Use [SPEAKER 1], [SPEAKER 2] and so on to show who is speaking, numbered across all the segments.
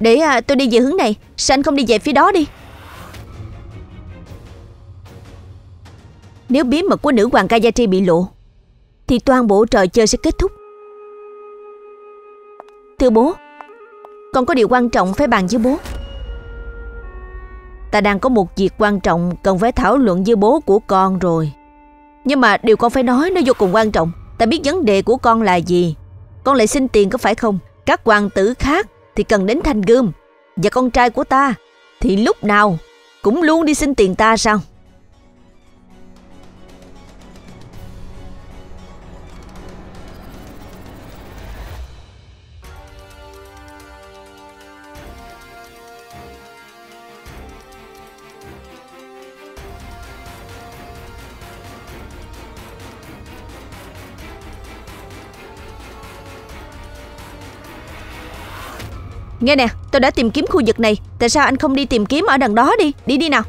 [SPEAKER 1] Để à, tôi đi về hướng này. Sao anh không đi về phía đó đi? Nếu bí mật của nữ hoàng Gayatri bị lộ Thì toàn bộ trò chơi sẽ kết thúc. Thưa bố Con có điều quan trọng phải bàn với bố. Ta đang có một việc quan trọng Cần phải thảo luận với bố của con rồi. Nhưng mà điều con phải nói Nó vô cùng quan trọng. Ta biết vấn đề của con là gì. Con lại xin tiền có phải không? Các hoàng tử khác thì cần đến thanh gươm. Và con trai của ta Thì lúc nào cũng luôn đi xin tiền ta sao? Nghe nè, tôi đã tìm kiếm khu vực này. Tại sao anh không đi tìm kiếm ở đằng đó đi? Đi đi nào.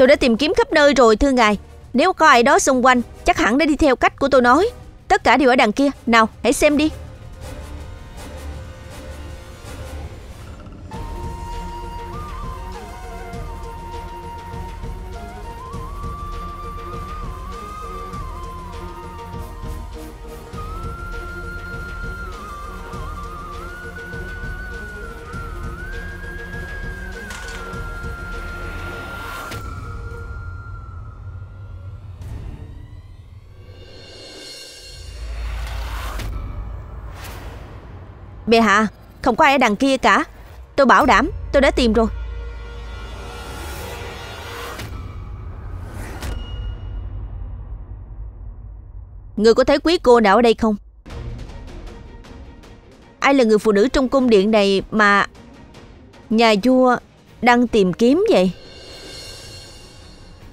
[SPEAKER 1] Tôi đã tìm kiếm khắp nơi rồi, thưa ngài. Nếu có ai đó xung quanh, Chắc hẳn đã đi theo cách của tôi nói. Tất cả đều ở đằng kia. Nào, hãy xem đi. Bệ hạ, Không có ai ở đằng kia cả. Tôi bảo đảm, tôi đã tìm rồi. Người có thấy quý cô nào ở đây không? Ai là người phụ nữ trong cung điện này mà Nhà vua đang tìm kiếm vậy?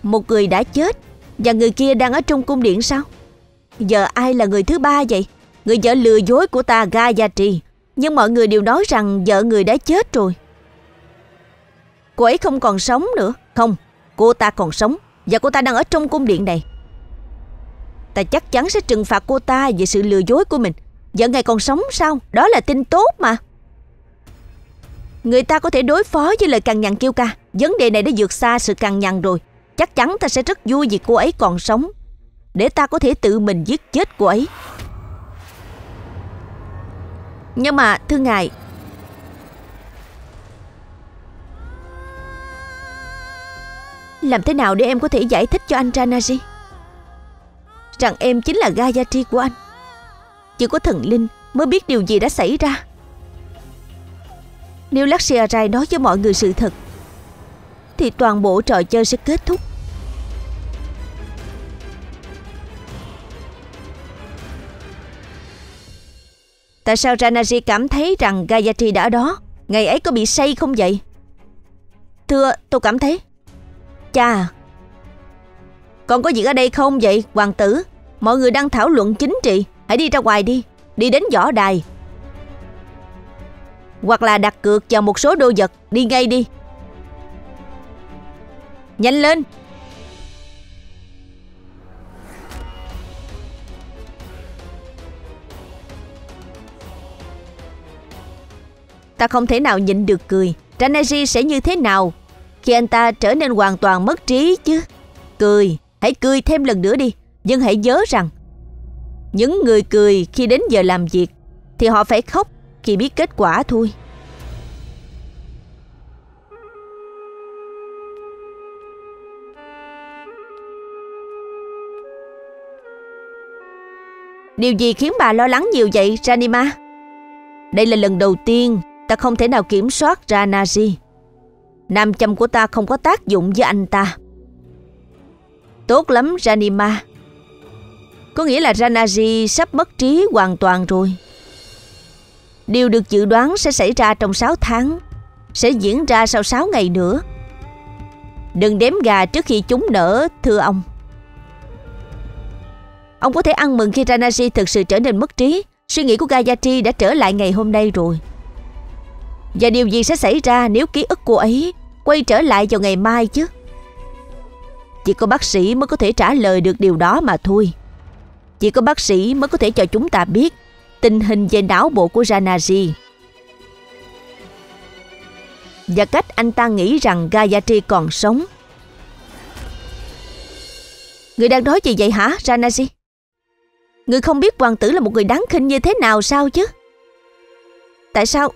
[SPEAKER 1] Một người đã chết, Và người kia đang ở trong cung điện sao? Giờ ai là người thứ ba vậy? Người vợ lừa dối của ta Gayatri nhưng mọi người đều nói rằng vợ người đã chết rồi. Cô ấy không còn sống nữa. Không, cô ta còn sống và cô ta đang ở trong cung điện này. Ta chắc chắn sẽ trừng phạt cô ta về sự lừa dối của mình. Vợ ngài còn sống sao? Đó là tin tốt mà. Người ta có thể đối phó với lời cằn nhằn kêu ca. Vấn đề này đã vượt xa sự cằn nhằn rồi. Chắc chắn ta sẽ rất vui vì cô ấy còn sống. Để ta có thể tự mình giết chết cô ấy. Nhưng mà, thưa ngài. Làm thế nào để em có thể giải thích cho anh Ranaji? Rằng em chính là Gayatri của anh. Chỉ có thần linh mới biết điều gì đã xảy ra. Nếu Lakshya Rai nói với mọi người sự thật, Thì toàn bộ trò chơi sẽ kết thúc. Tại sao Ranaji cảm thấy rằng Gayatri đã ở đó? Ngày ấy có bị say không vậy? Thưa, tôi cảm thấy. Cha Còn có việc ở đây không vậy, hoàng tử? Mọi người đang thảo luận chính trị. Hãy đi ra ngoài đi. Đi đến võ đài. Hoặc là đặt cược vào một số đồ vật. Đi ngay đi. Nhanh lên. Ta không thể nào nhịn được cười. Ranaji sẽ như thế nào? Khi anh ta trở nên hoàn toàn mất trí chứ? Cười. Hãy cười thêm lần nữa đi. Nhưng hãy nhớ rằng, Những người cười khi đến giờ làm việc Thì họ phải khóc khi biết kết quả thôi. Điều gì khiến bà lo lắng nhiều vậy, Ranima? Đây là lần đầu tiên Ta không thể nào kiểm soát ra Nazi. Nam châm của ta không có tác dụng với anh ta. Tốt lắm Ranima. Có nghĩa là Ranaji sắp mất trí hoàn toàn rồi. Điều được dự đoán sẽ xảy ra trong 6 tháng, sẽ diễn ra sau 6 ngày nữa. Đừng đếm gà trước khi chúng nở, thưa ông. Ông có thể ăn mừng khi Ranaji thực sự trở nên mất trí Suy nghĩ của Gayatri đã trở lại ngày hôm nay rồi và điều gì sẽ xảy ra nếu ký ức cô ấy Quay trở lại vào ngày mai chứ? Chỉ có bác sĩ mới có thể trả lời được điều đó mà thôi. Chỉ có bác sĩ mới có thể cho chúng ta biết Tình hình về não bộ của Ranaji. Và cách anh ta nghĩ rằng Gayatri còn sống. Người đang nói gì vậy hả, Ranaji? Người không biết hoàng tử là một người đáng khinh như thế nào sao chứ? Tại sao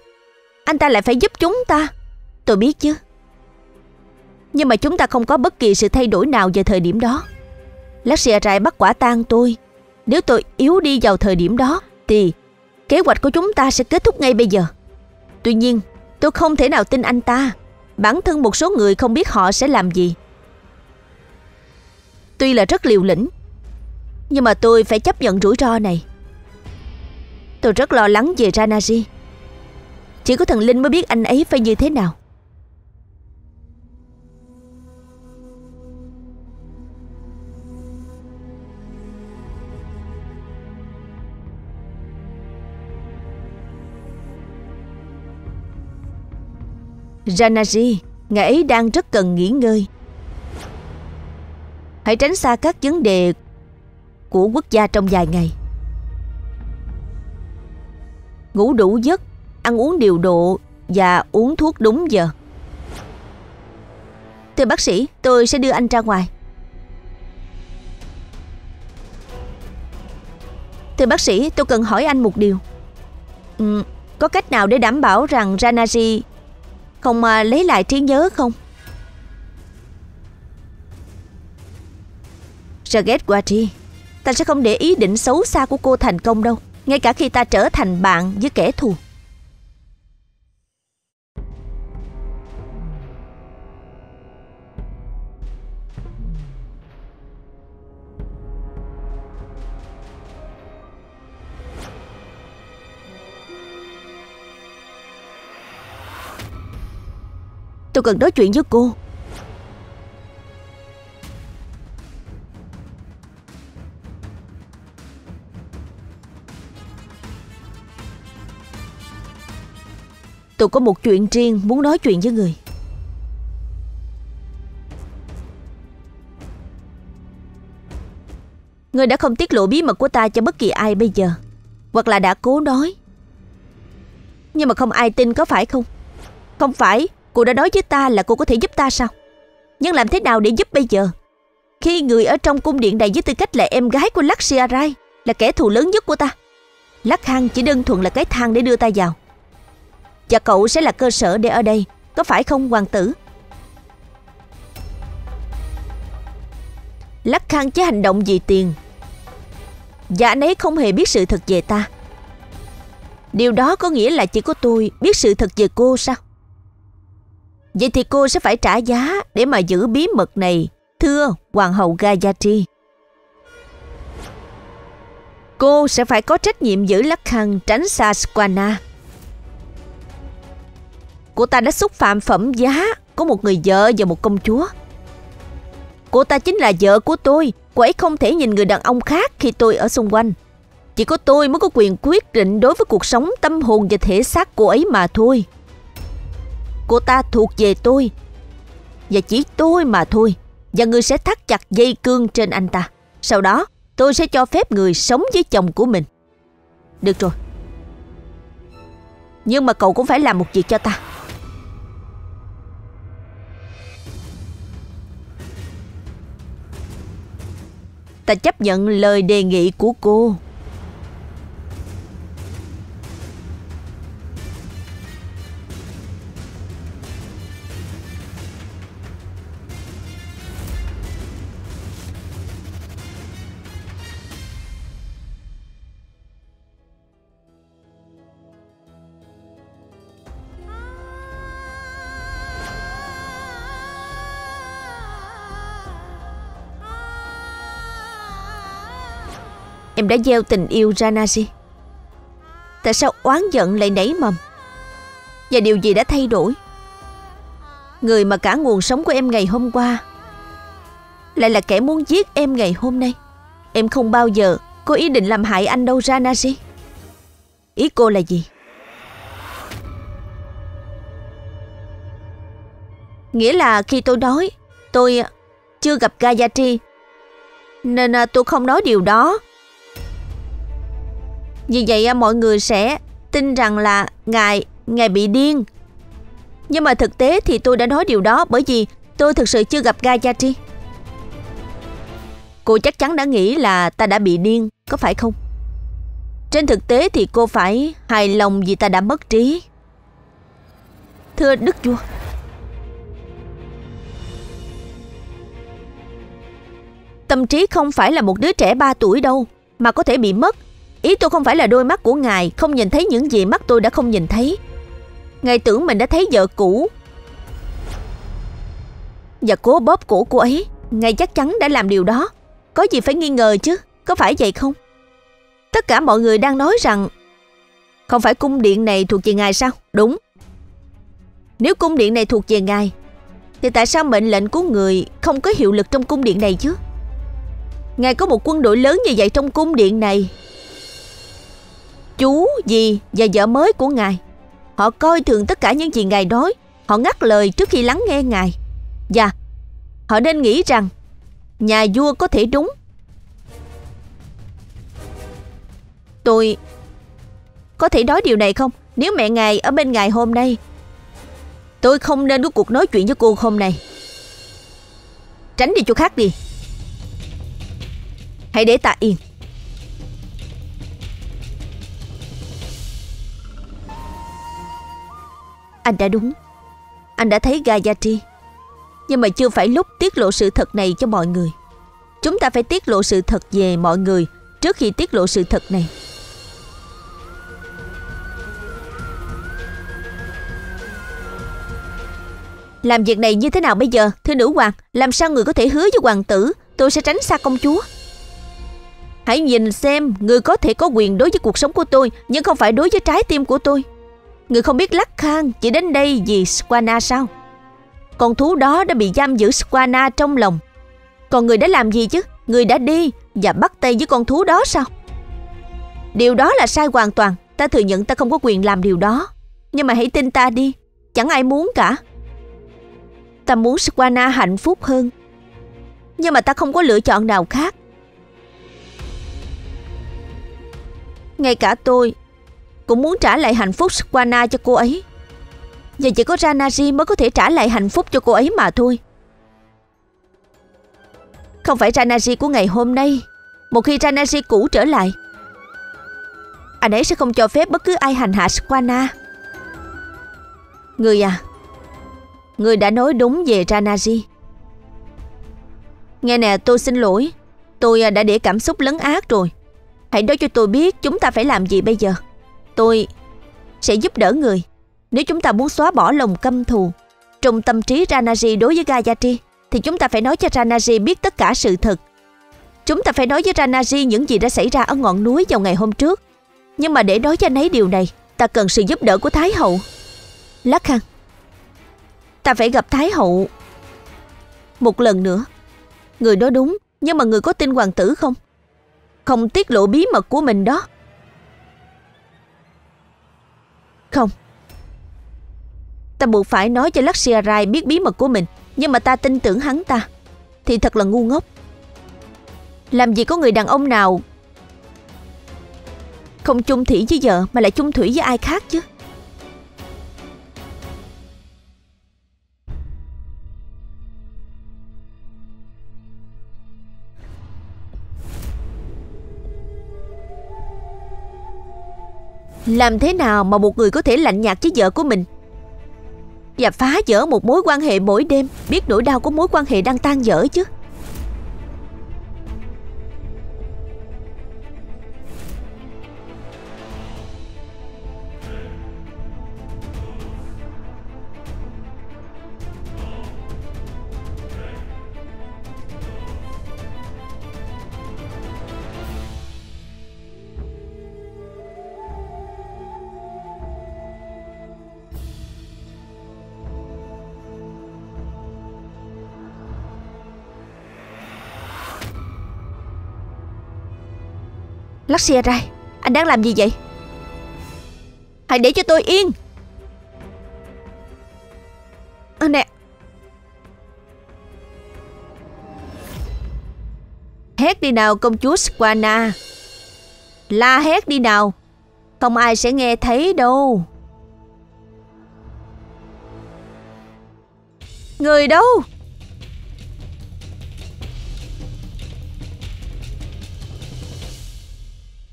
[SPEAKER 1] anh ta lại phải giúp chúng ta. Tôi biết chứ. Nhưng mà chúng ta không có bất kỳ sự thay đổi nào vào thời điểm đó. Lexia Rai bắt quả tang tôi. Nếu tôi yếu đi vào thời điểm đó, Thì kế hoạch của chúng ta sẽ kết thúc ngay bây giờ. Tuy nhiên, tôi không thể nào tin anh ta. Bản thân một số người không biết họ sẽ làm gì. Tuy là rất liều lĩnh, Nhưng mà tôi phải chấp nhận rủi ro này. Tôi rất lo lắng về Ranaji. Chỉ có thần linh mới biết anh ấy phải như thế nào Ranaji, ngài ấy đang rất cần nghỉ ngơi Hãy tránh xa các vấn đề của quốc gia trong vài ngày. Ngủ đủ giấc, ăn uống điều độ và uống thuốc đúng giờ. Thưa bác sĩ, tôi sẽ đưa anh ra ngoài. Thưa bác sĩ, tôi cần hỏi anh một điều. Ừ, có cách nào để đảm bảo rằng Ranaji không à, lấy lại trí nhớ không? Jaget Wati, ta sẽ không để ý định xấu xa của cô thành công đâu, ngay cả khi ta trở thành bạn với kẻ thù. Tôi cần nói chuyện với cô. Tôi có một chuyện riêng muốn nói chuyện với người. Ngươi đã không tiết lộ bí mật của ta cho bất kỳ ai bây giờ, Hoặc là đã cố nói. Nhưng mà không ai tin có phải không? Không phải. Cô đã nói với ta là cô có thể giúp ta sao? Nhưng làm thế nào để giúp bây giờ? Khi người ở trong cung điện này với tư cách là em gái của Lakshia Rai Là kẻ thù lớn nhất của ta. Lắc Hang chỉ đơn thuần là cái thang để đưa ta vào. Và cậu sẽ là cơ sở để ở đây, Có phải không, hoàng tử? Lắc Khang chứ hành động vì tiền. Và anh ấy không hề biết sự thật về ta. Điều đó có nghĩa là chỉ có tôi biết sự thật về cô sao? Vậy thì cô sẽ phải trả giá để mà giữ bí mật này, Thưa Hoàng hậu Gayatri. Cô sẽ phải có trách nhiệm giữ Lắc Khăn tránh xa Squana Cô ta đã xúc phạm phẩm giá Của một người vợ và một công chúa. Cô ta chính là vợ của tôi, Cô ấy không thể nhìn người đàn ông khác Khi tôi ở xung quanh. Chỉ có tôi mới có quyền quyết định Đối với cuộc sống tâm hồn và thể xác cô ấy mà thôi. Cô ta thuộc về tôi. Và chỉ tôi mà thôi. Và người sẽ thắt chặt dây cương trên anh ta. Sau đó, tôi sẽ cho phép người sống với chồng của mình. Được rồi. Nhưng mà cậu cũng phải làm một việc cho ta. Ta chấp nhận lời đề nghị của cô. Em đã gieo tình yêu Ranaji Tại sao oán giận lại nảy mầm Và điều gì đã thay đổi Người mà cả nguồn sống của em ngày hôm qua Lại là kẻ muốn giết em ngày hôm nay Em không bao giờ có ý định làm hại anh đâu, Ranaji. Ý cô là gì? Nghĩa là khi tôi nói, tôi chưa gặp Gayatri nên à, tôi không nói điều đó. Vì vậy à, mọi người sẽ tin rằng là ngài ngài bị điên. Nhưng mà thực tế thì tôi đã nói điều đó bởi vì tôi thực sự chưa gặp Gayatri. Cô chắc chắn đã nghĩ là ta đã bị điên, có phải không? Trên thực tế thì cô phải hài lòng vì ta đã mất trí. Thưa Đức Vua, Tâm trí không phải là một đứa trẻ 3 tuổi đâu Mà có thể bị mất Ý tôi không phải là đôi mắt của ngài, Không nhìn thấy những gì mắt tôi đã không nhìn thấy. Ngài tưởng mình đã thấy vợ cũ. Và cố bóp cổ cô ấy, Ngài chắc chắn đã làm điều đó. Có gì phải nghi ngờ chứ, Có phải vậy không? Tất cả mọi người đang nói rằng, Không phải cung điện này thuộc về ngài sao? Đúng. Nếu cung điện này thuộc về ngài, Thì tại sao mệnh lệnh của người Không có hiệu lực trong cung điện này chứ? Ngài có một quân đội lớn như vậy trong cung điện này Chú, dì và vợ mới của ngài. Họ coi thường tất cả những gì ngài nói. Họ ngắt lời trước khi lắng nghe ngài. Và họ nên nghĩ rằng Nhà vua có thể đúng. Tôi Có thể nói điều này không? Nếu mẹ ngài ở bên ngài hôm nay Tôi không nên có cuộc nói chuyện với cô hôm nay. Tránh đi chỗ khác đi. Hãy để ta yên. Anh đã đúng. Anh đã thấy Gayatri. Nhưng mà chưa phải lúc tiết lộ sự thật này cho mọi người. Chúng ta phải tiết lộ sự thật về mọi người Trước khi tiết lộ sự thật này. Làm việc này như thế nào bây giờ, Thưa nữ hoàng? Làm sao người có thể hứa với hoàng tử, Tôi sẽ tránh xa công chúa? Hãy nhìn xem Người có thể có quyền đối với cuộc sống của tôi, Nhưng không phải đối với trái tim của tôi. Người không biết Lắc Khang chỉ đến đây vì Squana sao? Con thú đó đã bị giam giữ Squana trong lòng. Còn người đã làm gì chứ? Người đã đi và bắt tay với con thú đó sao? Điều đó là sai hoàn toàn. Ta thừa nhận ta không có quyền làm điều đó. Nhưng mà hãy tin ta đi. Chẳng ai muốn cả. Ta muốn Squana hạnh phúc hơn. Nhưng mà ta không có lựa chọn nào khác. Ngay cả tôi cũng muốn trả lại hạnh phúc Squana cho cô ấy. Và chỉ có Ranaji mới có thể trả lại hạnh phúc cho cô ấy mà thôi. Không phải Ranaji của ngày hôm nay, Một khi Ranaji cũ trở lại, Anh ấy sẽ không cho phép bất cứ ai hành hạ Squana Người à Người đã nói đúng về Ranaji. Nghe nè, tôi xin lỗi. Tôi à, đã để cảm xúc lấn át rồi. Hãy nói cho tôi biết chúng ta phải làm gì bây giờ. Tôi sẽ giúp đỡ người. Nếu chúng ta muốn xóa bỏ lòng căm thù trong tâm trí Ranaji đối với Gayatri, thì chúng ta phải nói cho Ranaji biết tất cả sự thật. Chúng ta phải nói với Ranaji những gì đã xảy ra ở ngọn núi vào ngày hôm trước. Nhưng mà để nói cho anh ấy điều này, ta cần sự giúp đỡ của Thái Hậu. Lắc khăn. ta phải gặp Thái Hậu một lần nữa. Người đó đúng, nhưng mà người có tin hoàng tử không? không tiết lộ bí mật của mình đó. Không. Ta buộc phải nói cho Lakshya Rai biết bí mật của mình, nhưng mà ta tin tưởng hắn ta. Thì thật là ngu ngốc. Làm gì có người đàn ông nào không chung thủy với vợ mà lại chung thủy với ai khác chứ? Làm thế nào mà một người có thể lạnh nhạt với vợ của mình? Và phá vỡ một mối quan hệ mỗi đêm, Biết nỗi đau của mối quan hệ đang tan vỡ chứ? Lắc xe ra. Anh đang làm gì vậy? Hãy để cho tôi yên. À, Nè. Hét đi nào công chúa Squana. La hét đi nào. Không ai sẽ nghe thấy đâu. Người đâu?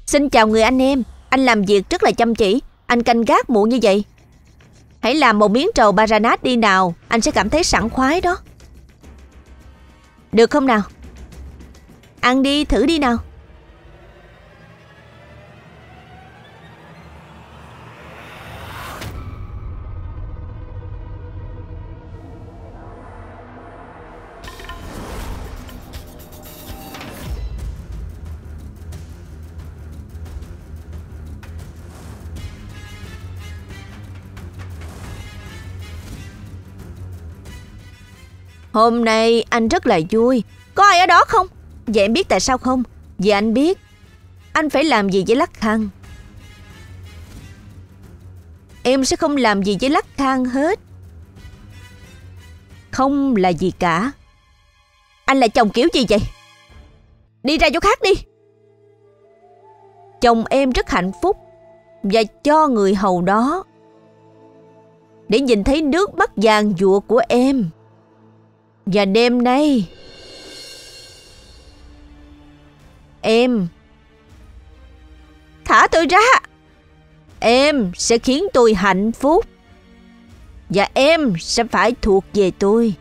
[SPEAKER 1] Xin chào người anh em, Anh làm việc rất là chăm chỉ, Anh canh gác muộn như vậy. Hãy làm một miếng trầu baranat đi nào, Anh sẽ cảm thấy sảng khoái đó. Được không nào? Ăn đi, thử đi nào. Hôm nay anh rất là vui. Có ai ở đó không? Vậy em biết tại sao không? Vì anh biết. Anh phải làm gì với lắc khăn Em sẽ không làm gì với lắc khăn hết. Không là gì cả. Anh là chồng kiểu gì vậy? Đi ra chỗ khác đi. Chồng em rất hạnh phúc Và cho người hầu đó. Để nhìn thấy nước mắt vàng dụa của em và đêm nay Em Thả tôi ra. Em sẽ khiến tôi hạnh phúc. Và em sẽ phải thuộc về tôi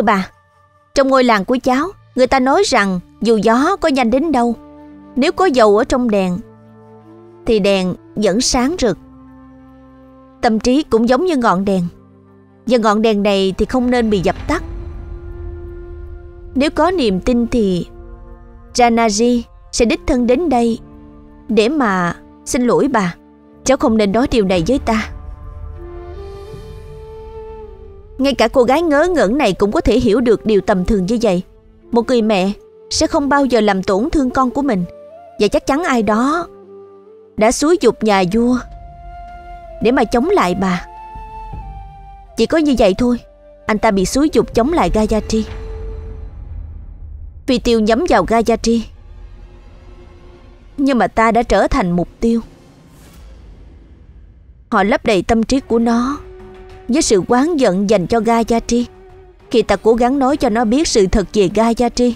[SPEAKER 1] Thưa bà, trong ngôi làng của cháu, người ta nói rằng dù gió có nhanh đến đâu, nếu có dầu ở trong đèn, thì đèn vẫn sáng rực. Tâm trí cũng giống như ngọn đèn, và ngọn đèn này thì không nên bị dập tắt. Nếu có niềm tin thì Janaji sẽ đích thân đến đây để mà xin lỗi bà. Cháu không nên nói điều này với ta. Ngay cả cô gái ngớ ngẩn này cũng có thể hiểu được điều tầm thường như vậy. Một người mẹ sẽ không bao giờ làm tổn thương con của mình. Và chắc chắn ai đó đã xúi dục nhà vua để mà chống lại bà. Chỉ có như vậy thôi, anh ta bị xúi dục chống lại Gayatri. Vì tiêu nhắm vào Gayatri. Nhưng mà ta đã trở thành mục tiêu. Họ lấp đầy tâm trí của nó với sự quán giận dành cho Gayatri khi ta cố gắng nói cho nó biết sự thật về Gayatri.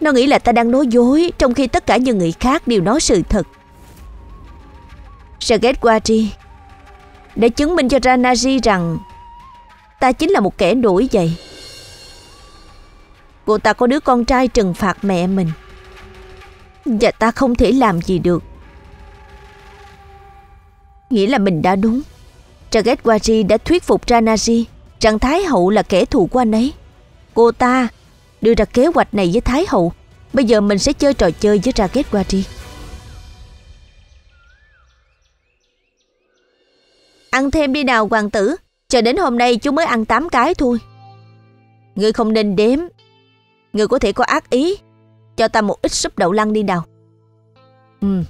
[SPEAKER 1] Nó nghĩ là ta đang nói dối, trong khi tất cả những người khác đều nói sự thật. Saget đã chứng minh cho Ranaji rằng Ta chính là một kẻ nổi dậy Cô ta có đứa con trai trừng phạt mẹ mình, Và ta không thể làm gì được Nghĩa là mình đã đúng Jagetwari đã thuyết phục Ranaji Rằng Thái Hậu là kẻ thù của anh ấy. Cô ta đưa ra kế hoạch này với Thái Hậu. Bây giờ mình sẽ chơi trò chơi với Jagetwari Ăn thêm đi nào, hoàng tử. Cho đến hôm nay chú mới ăn 8 cái thôi. Ngươi không nên đếm. Ngươi có thể có ác ý. Cho ta một ít súp đậu lăng đi nào. Ừ.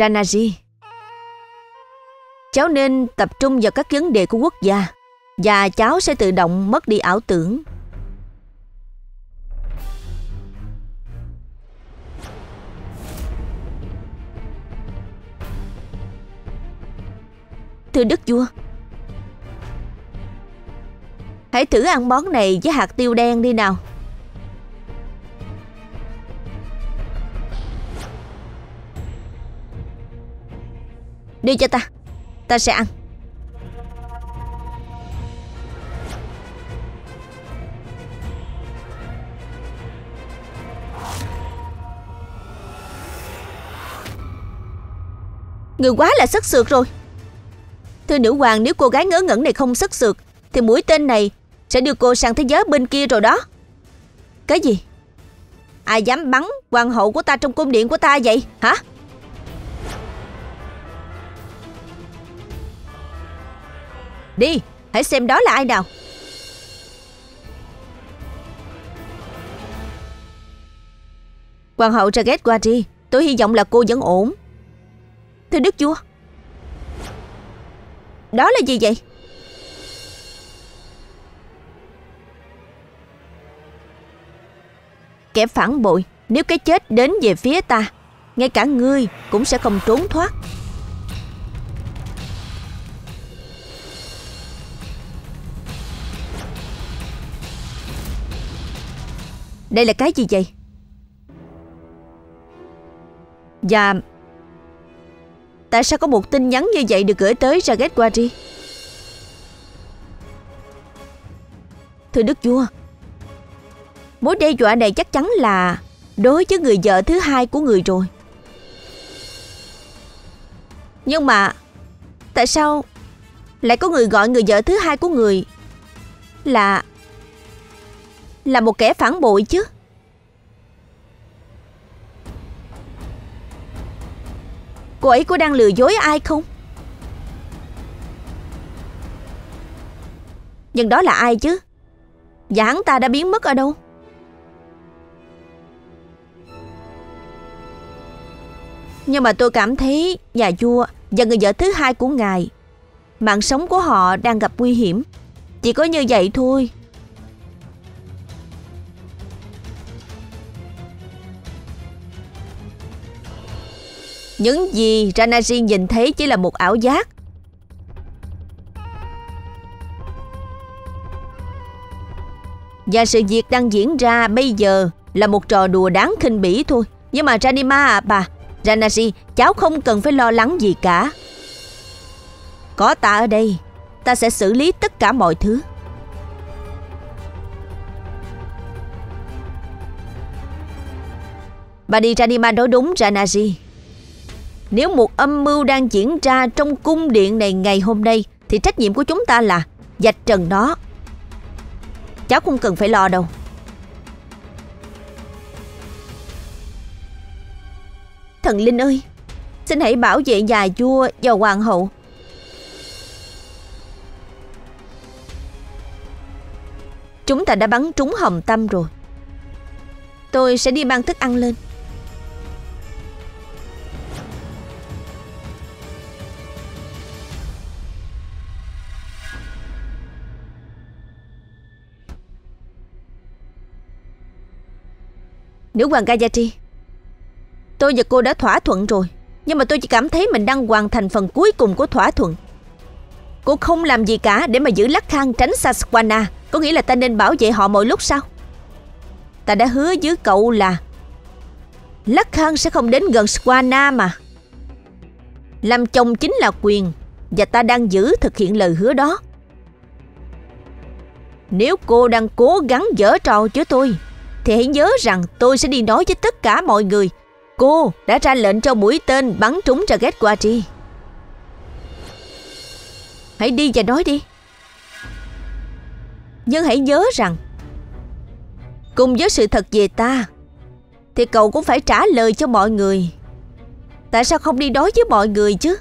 [SPEAKER 1] Ranaji. Cháu nên tập trung vào các vấn đề của quốc gia, Và cháu sẽ tự động mất đi ảo tưởng. Thưa đức vua, Hãy thử ăn món này với hạt tiêu đen đi nào. Đưa cho ta. Ta sẽ ăn. Người quá là sức sượt rồi. Thưa nữ hoàng, nếu cô gái ngớ ngẩn này không sức sượt Thì mũi tên này sẽ đưa cô sang thế giới bên kia rồi đó. Cái gì? Ai dám bắn hoàng hậu của ta trong cung điện của ta vậy? Hả? Đi, hãy xem đó là ai nào. Hoàng hậu Jaget Quadri Tôi hy vọng là cô vẫn ổn. Thưa đức vua đó là gì vậy? Kẻ phản bội, Nếu cái chết đến về phía ta, Ngay cả ngươi cũng sẽ không trốn thoát. Đây là cái gì vậy Và Tại sao có một tin nhắn như vậy được gửi tới Jaget Quadri? Thưa Đức Vua, mối đe dọa này chắc chắn là đối với người vợ thứ hai của người rồi. Nhưng mà tại sao lại có người gọi người vợ thứ hai của người là là một kẻ phản bội chứ? Cô ấy có đang lừa dối ai không? Nhưng đó là ai chứ? Và hắn ta đã biến mất ở đâu? Nhưng mà tôi cảm thấy nhà vua và người vợ thứ hai của ngài, Mạng sống của họ đang gặp nguy hiểm. Chỉ có như vậy thôi. Những gì Ranaji nhìn thấy chỉ là một ảo giác. Và sự việc đang diễn ra bây giờ là một trò đùa đáng khinh bỉ thôi. Nhưng mà Ranima à bà, Ranaji, cháu không cần phải lo lắng gì cả. Có ta ở đây, ta sẽ xử lý tất cả mọi thứ. Bà đi Ranima nói đúng Ranaji. Nếu một âm mưu đang diễn ra trong cung điện này ngày hôm nay, Thì trách nhiệm của chúng ta là Dạch trần nó. Cháu không cần phải lo đâu. Thần Linh ơi, Xin hãy bảo vệ nhà vua và hoàng hậu. Chúng ta đã bắn trúng hồng tâm rồi. Tôi sẽ đi mang thức ăn lên. Nữ hoàng Gayatri Tôi và cô đã thỏa thuận rồi, Nhưng mà tôi chỉ cảm thấy mình đang hoàn thành phần cuối cùng của thỏa thuận. Cô không làm gì cả để mà giữ Lắc Khang tránh Sasquana Có nghĩa là ta nên bảo vệ họ mọi lúc sao Ta đã hứa với cậu là Lắc Khang sẽ không đến gần Squana mà. Làm chồng chính là quyền, Và ta đang giữ thực hiện lời hứa đó. Nếu cô đang cố gắng dở trò với tôi thì hãy nhớ rằng tôi sẽ đi nói với tất cả mọi người. Cô đã ra lệnh cho mũi tên bắn trúng Jaget Quadri Hãy đi và nói đi. Nhưng hãy nhớ rằng, Cùng với sự thật về ta, Thì cậu cũng phải trả lời cho mọi người. Tại sao không đi nói với mọi người chứ?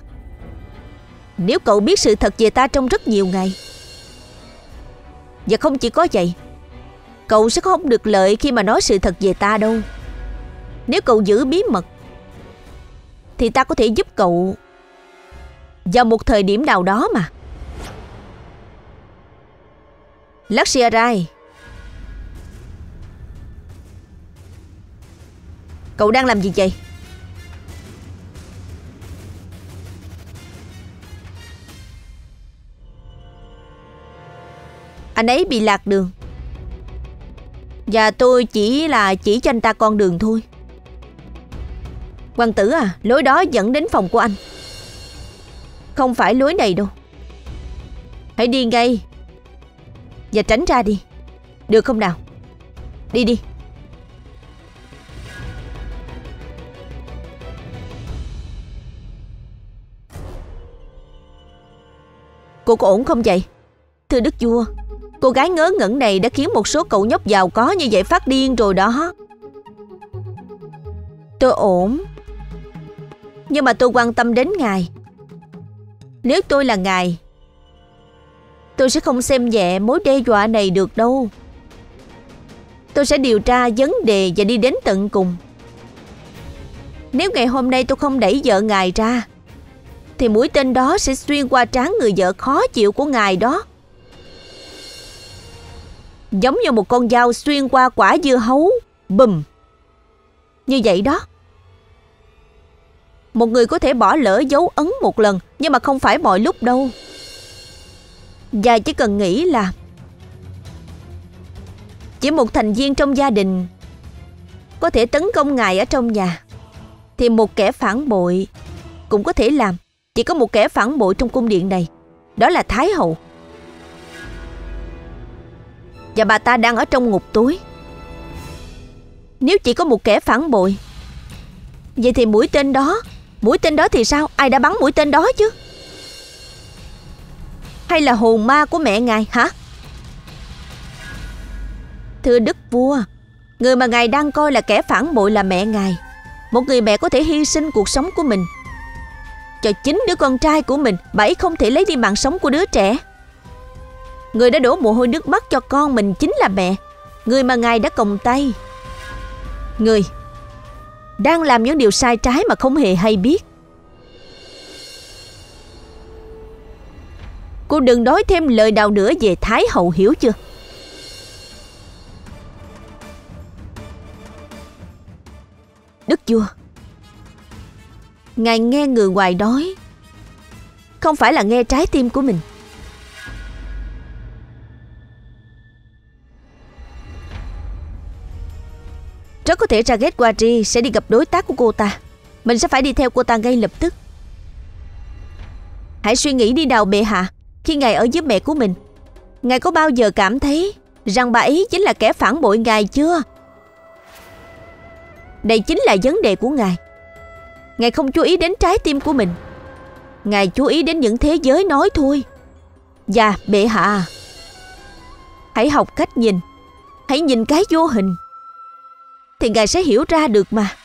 [SPEAKER 1] Nếu cậu biết sự thật về ta trong rất nhiều ngày, Và không chỉ có vậy Cậu sẽ không được lợi khi mà nói sự thật về ta đâu. Nếu cậu giữ bí mật, Thì ta có thể giúp cậu Vào một thời điểm nào đó mà. Rai Cậu đang làm gì vậy? Anh ấy bị lạc đường. Và tôi chỉ là chỉ cho anh ta con đường thôi. Hoàng tử à Lối đó dẫn đến phòng của anh. Không phải lối này đâu. Hãy đi ngay. Và tránh ra đi. Được không nào? Đi đi. Cô có ổn không vậy? Thưa đức vua. Cô gái ngớ ngẩn này đã khiến một số cậu nhóc giàu có như vậy phát điên rồi đó. Tôi ổn. Nhưng mà tôi quan tâm đến ngài. Nếu tôi là ngài, Tôi sẽ không xem nhẹ mối đe dọa này được đâu. Tôi sẽ điều tra vấn đề và đi đến tận cùng. Nếu ngày hôm nay tôi không đẩy vợ ngài ra, thì mũi tên đó sẽ xuyên qua trán người vợ khó chịu của ngài đó. Giống như một con dao xuyên qua quả dưa hấu, bùm. Như vậy đó. Một người có thể bỏ lỡ dấu ấn một lần, nhưng mà không phải mọi lúc đâu. Và chỉ cần nghĩ là chỉ một thành viên trong gia đình có thể tấn công ngài ở trong nhà, thì một kẻ phản bội cũng có thể làm. Chỉ có một kẻ phản bội trong cung điện này Đó là Thái Hậu và bà ta đang ở trong ngục tối Nếu chỉ có một kẻ phản bội, Vậy thì mũi tên đó, Mũi tên đó thì sao? Ai đã bắn mũi tên đó chứ? Hay là hồn ma của mẹ ngài hả? Thưa đức vua, Người mà ngài đang coi là kẻ phản bội là mẹ ngài. Một người mẹ có thể hy sinh cuộc sống của mình. Cho chính đứa con trai của mình, Bà ấy không thể lấy đi mạng sống của đứa trẻ. Người đã đổ mồ hôi nước mắt cho con mình chính là mẹ. Người mà ngài đã còng tay. Người Đang làm những điều sai trái mà không hề hay biết. Cô đừng nói thêm lời nào nữa về Thái Hậu hiểu chưa? Đức vua, Ngài nghe người ngoài nói. Không phải là nghe trái tim của mình. Rất có thể Raget Quadri sẽ đi gặp đối tác của cô ta. Mình sẽ phải đi theo cô ta ngay lập tức. Hãy suy nghĩ đi nào, bệ hạ, Khi ngài ở với mẹ của mình. Ngài có bao giờ cảm thấy Rằng bà ấy chính là kẻ phản bội ngài chưa? Đây chính là vấn đề của ngài. Ngài không chú ý đến trái tim của mình. Ngài chú ý đến những thế giới nói thôi. Và bệ hạ. Hãy học cách nhìn. Hãy nhìn cái vô hình. Thì Ngài sẽ hiểu ra được mà.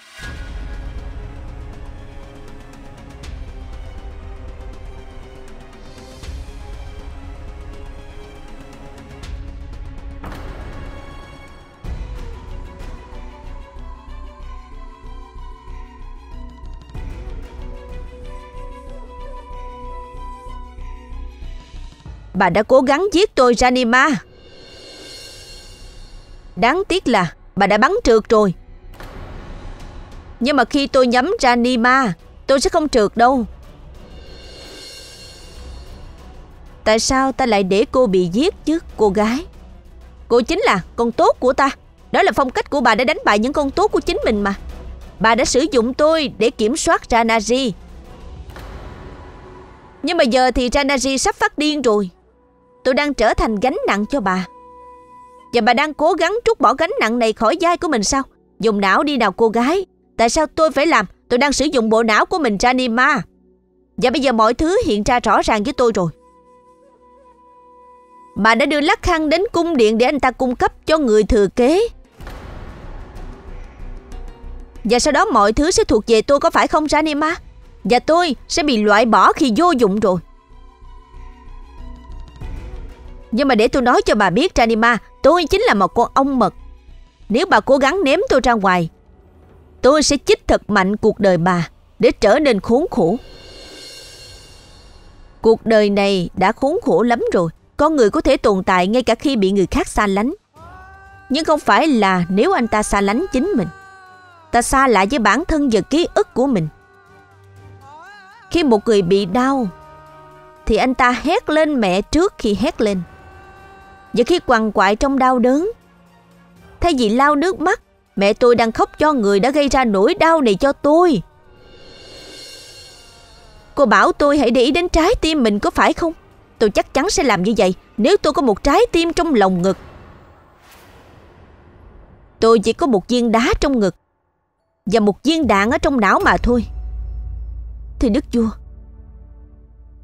[SPEAKER 1] Bà đã cố gắng giết tôi Janima Đáng tiếc là bà đã bắn trượt rồi. Nhưng mà khi tôi nhắm ra Nima, Tôi sẽ không trượt đâu. Tại sao ta lại để cô bị giết chứ cô gái? Cô chính là con tốt của ta. Đó là phong cách của bà để đánh bại những con tốt của chính mình mà. Bà đã sử dụng tôi để kiểm soát Ranaji. Nhưng mà giờ thì Ranaji sắp phát điên rồi. Tôi đang trở thành gánh nặng cho bà. Và bà đang cố gắng trút bỏ gánh nặng này khỏi vai của mình sao? Dùng não đi nào, cô gái. Tại sao tôi phải làm? Tôi đang sử dụng bộ não của mình Janima Và bây giờ mọi thứ hiện ra rõ ràng với tôi rồi. Bà đã đưa Lắc Khăn đến cung điện để anh ta cung cấp cho người thừa kế. Và sau đó mọi thứ sẽ thuộc về tôi, có phải không Janima Và tôi sẽ bị loại bỏ khi vô dụng rồi. Nhưng mà để tôi nói cho bà biết Janima Tôi chính là một con ong mật Nếu bà cố gắng ném tôi ra ngoài, Tôi sẽ chích thật mạnh cuộc đời bà Để trở nên khốn khổ. Cuộc đời này đã khốn khổ lắm rồi. Con người có thể tồn tại ngay cả khi bị người khác xa lánh. Nhưng không phải là nếu anh ta xa lánh chính mình. Ta xa lại với bản thân và ký ức của mình. Khi một người bị đau, Thì anh ta hét lên mẹ trước khi hét lên. Và khi quằn quại trong đau đớn. Thay vì lau nước mắt, Mẹ tôi đang khóc cho người đã gây ra nỗi đau này cho tôi. Cô bảo tôi hãy để ý đến trái tim mình có phải không? Tôi chắc chắn sẽ làm như vậy Nếu tôi có một trái tim trong lòng ngực. Tôi chỉ có một viên đá trong ngực Và một viên đạn ở trong não mà thôi. Thì Đức Vua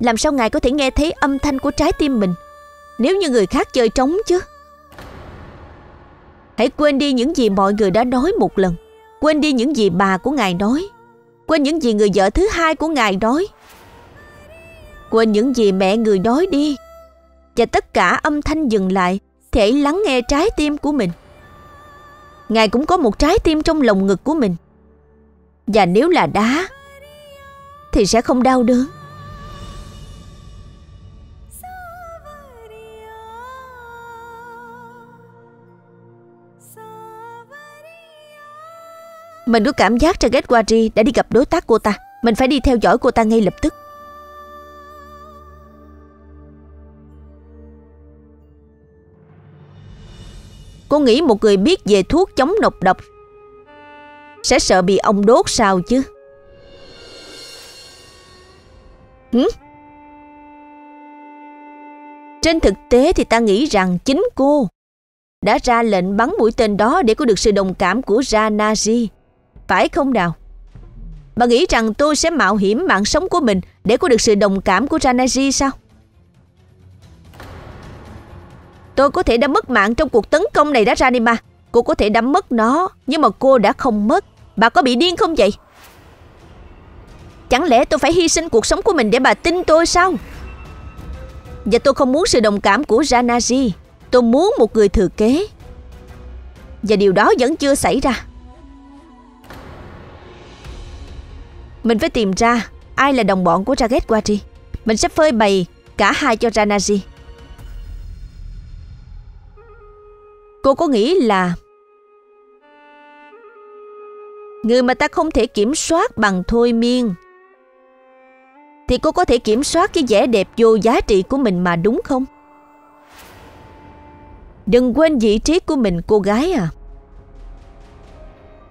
[SPEAKER 1] Làm sao Ngài có thể nghe thấy âm thanh của trái tim mình? Nếu như người khác chơi trống chứ. Hãy quên đi những gì mọi người đã nói một lần. Quên đi những gì bà của Ngài nói. Quên những gì người vợ thứ hai của Ngài nói. Quên những gì mẹ người nói đi. Và tất cả âm thanh dừng lại Thì hãy lắng nghe trái tim của mình. Ngài cũng có một trái tim trong lồng ngực của mình. Và nếu là đá, Thì sẽ không đau đớn. Mình có cảm giác Jagetwari đã đi gặp đối tác cô ta Mình phải đi theo dõi cô ta ngay lập tức Cô nghĩ một người biết về thuốc chống độc độc Sẽ sợ bị ông đốt sao chứ Hử? Trên thực tế thì ta nghĩ rằng chính cô đã ra lệnh bắn mũi tên đó để có được sự đồng cảm của Ranaji. Phải không nào? Bà nghĩ rằng tôi sẽ mạo hiểm mạng sống của mình để có được sự đồng cảm của Ranaji sao? Tôi có thể đã mất mạng trong cuộc tấn công này đó Ranima. Cô có thể đã mất nó, nhưng mà cô đã không mất. Bà có bị điên không vậy? Chẳng lẽ tôi phải hy sinh cuộc sống của mình để bà tin tôi sao? Và tôi không muốn sự đồng cảm của Ranaji. Tôi muốn một người thừa kế. Và điều đó vẫn chưa xảy ra. Mình phải tìm ra ai là đồng bọn của Raget Quadri. Mình sẽ phơi bày cả hai cho Ranaji. Cô có nghĩ là Người mà ta không thể kiểm soát bằng thôi miên, Thì cô có thể kiểm soát cái vẻ đẹp vô giá trị của mình mà đúng không? Đừng quên vị trí của mình, cô gái à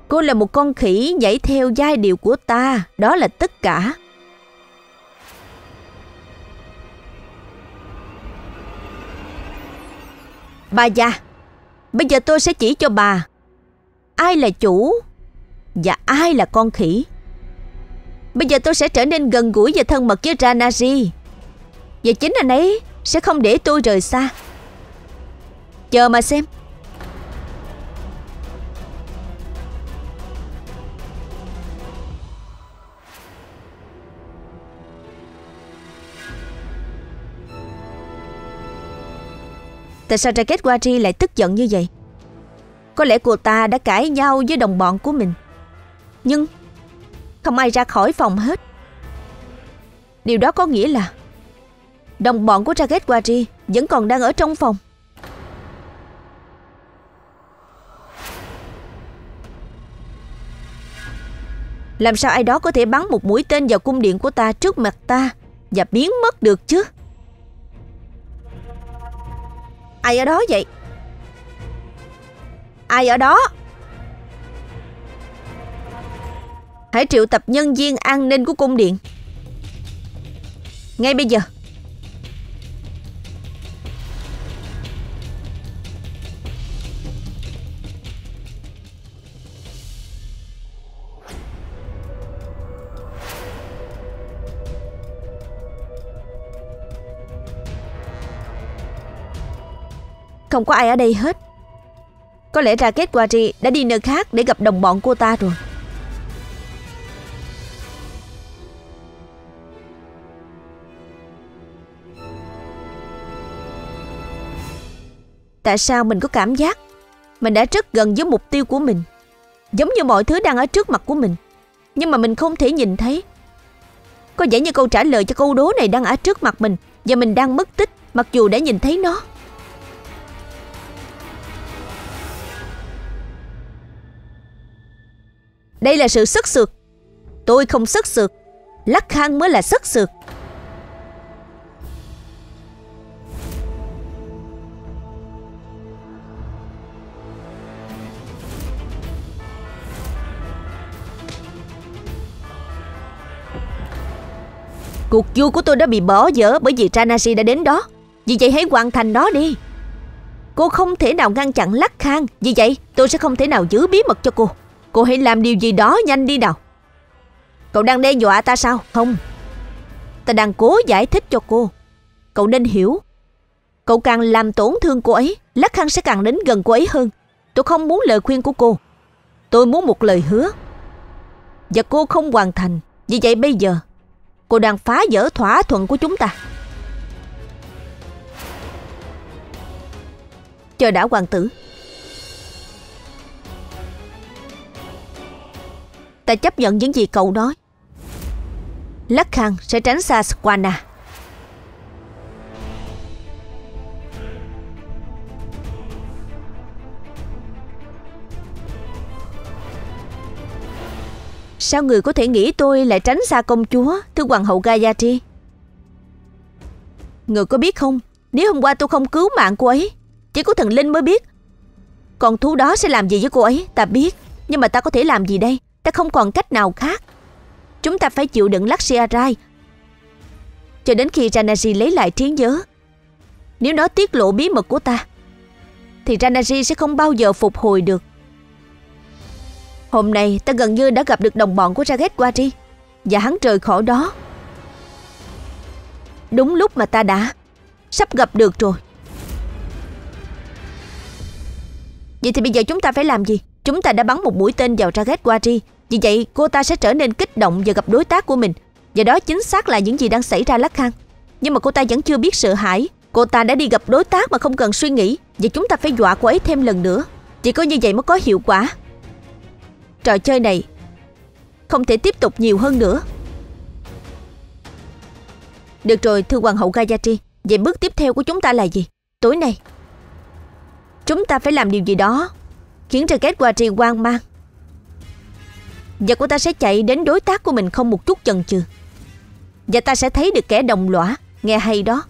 [SPEAKER 1] Cô là một con khỉ nhảy theo giai điệu của ta. Đó là tất cả. Bà già, Bây giờ tôi sẽ chỉ cho bà. Ai là chủ? Và ai là con khỉ? Bây giờ tôi sẽ trở nên gần gũi và thân mật với Ranaji. Và chính anh ấy sẽ không để tôi rời xa. Chờ mà xem. Tại sao Jacket Wari lại tức giận như vậy? Có lẽ cô ta đã cãi nhau với đồng bọn của mình. Nhưng Không ai ra khỏi phòng hết. Điều đó có nghĩa là Đồng bọn của Jacket Wari Vẫn còn đang ở trong phòng. Làm sao ai đó có thể bắn một mũi tên vào cung điện của ta trước mặt ta Và biến mất được chứ? Ai ở đó vậy? Ai ở đó? Hãy triệu tập nhân viên an ninh của cung điện. Ngay bây giờ. Không có ai ở đây hết. Có lẽ ra kết quả đã đi nơi khác để gặp đồng bọn cô ta rồi. Tại sao mình có cảm giác Mình đã rất gần với mục tiêu của mình, Giống như mọi thứ đang ở trước mặt của mình, Nhưng mà mình không thể nhìn thấy? Có vẻ như câu trả lời cho câu đố này đang ở trước mặt mình Và mình đang mất tích, Mặc dù đã nhìn thấy nó. Đây là sự sức sượt Tôi không sức sượt Lắc khang mới là sức sượt Cuộc vui của tôi đã bị bỏ dở bởi vì Tranashi đã đến đó. Vì vậy hãy hoàn thành đó đi. Cô không thể nào ngăn chặn Lắc Khang. Vì vậy tôi sẽ không thể nào giữ bí mật cho cô. Cô hãy làm điều gì đó nhanh đi nào. Cậu đang đe dọa ta sao? Không. Ta đang cố giải thích cho cô. Cậu nên hiểu. Cậu càng làm tổn thương cô ấy, Lắc khăn sẽ càng đến gần cô ấy hơn. Tôi không muốn lời khuyên của cô. Tôi muốn một lời hứa. Và cô không hoàn thành. Vì vậy bây giờ, Cô đang phá vỡ thỏa thuận của chúng ta. Chờ đã, hoàng tử. Ta chấp nhận những gì cậu nói. Lắc khăn sẽ tránh xa Squana. Sao người có thể nghĩ tôi lại tránh xa công chúa Thưa hoàng hậu Gayatri? Người có biết không? Nếu hôm qua tôi không cứu mạng cô ấy, Chỉ có thần linh mới biết. Còn thú đó sẽ làm gì với cô ấy, Ta biết. Nhưng mà ta có thể làm gì đây? Ta không còn cách nào khác. Chúng ta phải chịu đựng Lakshya Rai. Cho đến khi Ranaji lấy lại trí nhớ Nếu nó tiết lộ bí mật của ta Thì Ranaji sẽ không bao giờ phục hồi được. Hôm nay ta gần như đã gặp được đồng bọn của Raget Wari, Và hắn rời khỏi đó. Đúng lúc mà ta đã Sắp gặp được rồi. Vậy thì bây giờ chúng ta phải làm gì? Chúng ta đã bắn một mũi tên vào Raget Wari. Vì vậy, cô ta sẽ trở nên kích động và gặp đối tác của mình. Và đó chính xác là những gì đang xảy ra lắc khăn Nhưng mà cô ta vẫn chưa biết sợ hãi. Cô ta đã đi gặp đối tác mà không cần suy nghĩ. Và chúng ta phải dọa cô ấy thêm lần nữa. Chỉ có như vậy mới có hiệu quả. Trò chơi này Không thể tiếp tục nhiều hơn nữa. Được rồi, thưa Hoàng hậu Gayatri. Vậy bước tiếp theo của chúng ta là gì? Tối nay, Chúng ta phải làm điều gì đó Khiến cho kết quả trì hoang mang. Và cô ta sẽ chạy đến đối tác của mình không một chút chần chừ. Và ta sẽ thấy được kẻ đồng lõa. Nghe hay đó.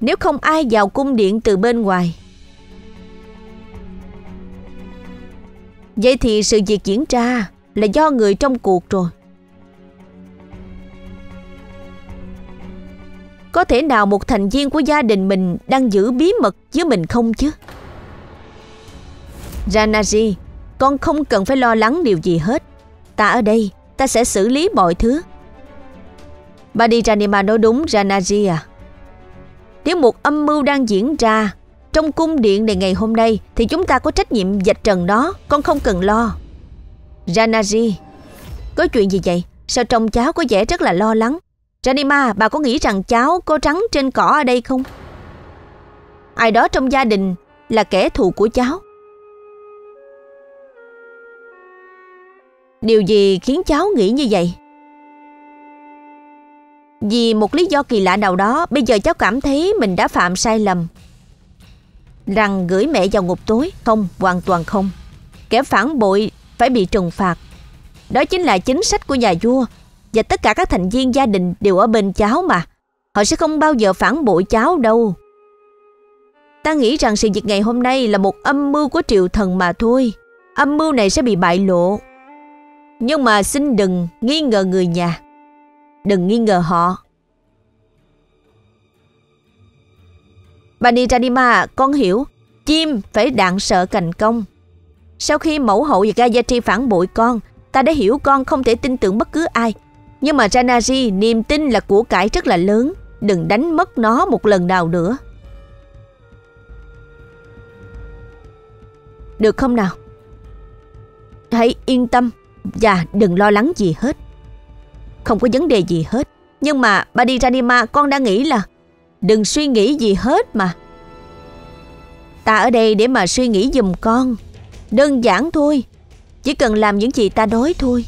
[SPEAKER 1] Nếu không ai vào cung điện từ bên ngoài. Vậy thì sự việc diễn ra Là do người trong cuộc rồi. Có thể nào một thành viên của gia đình mình Đang giữ bí mật với mình không chứ Ranaji Con không cần phải lo lắng điều gì hết Ta ở đây Ta sẽ xử lý mọi thứ Badi Ranima nói đúng Ranaji à nếu một âm mưu đang diễn ra trong cung điện này ngày hôm nay thì chúng ta có trách nhiệm dạch trần đó, con không cần lo. Ranaji, có chuyện gì vậy? Sao trông cháu có vẻ rất là lo lắng? Ranima, bà có nghĩ rằng cháu có trắng trên cỏ ở đây không? Ai đó trong gia đình là kẻ thù của cháu. Điều gì khiến cháu nghĩ như vậy? Vì một lý do kỳ lạ nào đó Bây giờ cháu cảm thấy mình đã phạm sai lầm Rằng gửi mẹ vào ngục tối Không, hoàn toàn không Kẻ phản bội phải bị trừng phạt Đó chính là chính sách của nhà vua và tất cả các thành viên gia đình đều ở bên cháu mà. Họ sẽ không bao giờ phản bội cháu đâu. Ta nghĩ rằng sự việc ngày hôm nay là một âm mưu của triệu thần mà thôi. Âm mưu này sẽ bị bại lộ. Nhưng mà xin đừng nghi ngờ người nhà. Đừng nghi ngờ họ. Bà Ranima, con hiểu. Chim phải đạn sợ cành công. Sau khi mẫu hậu và Gayatri phản bội con Ta đã hiểu con không thể tin tưởng bất cứ ai. Nhưng mà Ranaji niềm tin là của cải rất là lớn Đừng đánh mất nó một lần nào nữa Được không nào? Hãy yên tâm và đừng lo lắng gì hết. Không có vấn đề gì hết. Nhưng mà Badiranima con đang nghĩ là đừng suy nghĩ gì hết mà. Ta ở đây để mà suy nghĩ giùm con. Đơn giản thôi. Chỉ cần làm những gì ta nói thôi.